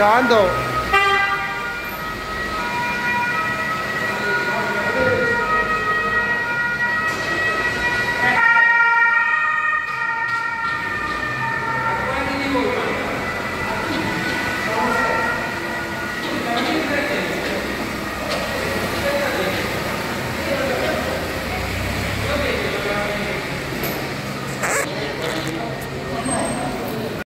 小豌。